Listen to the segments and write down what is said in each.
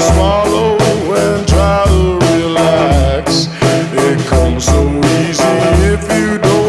swallow and try to relax. It comes so easy if you don't.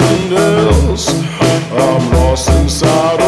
else. I'm lost inside.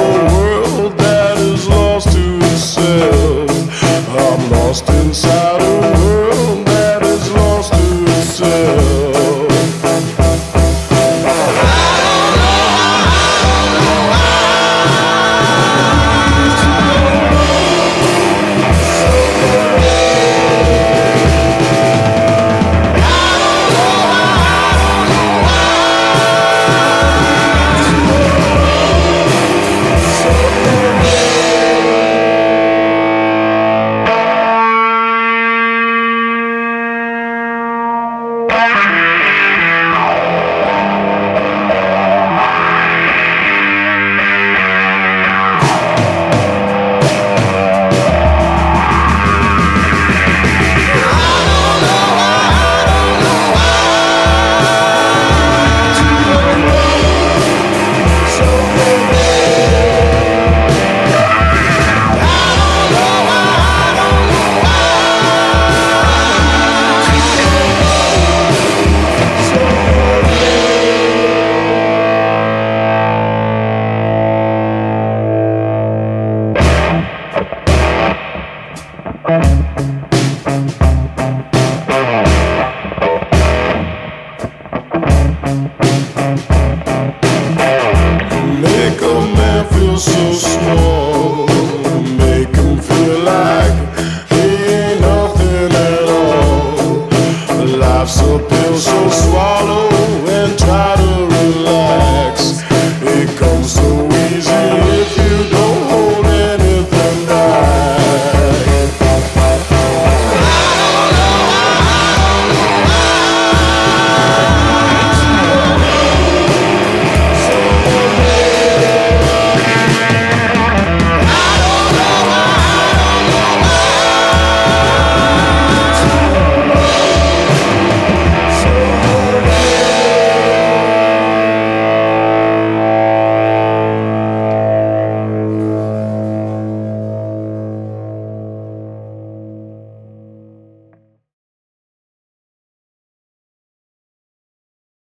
todos os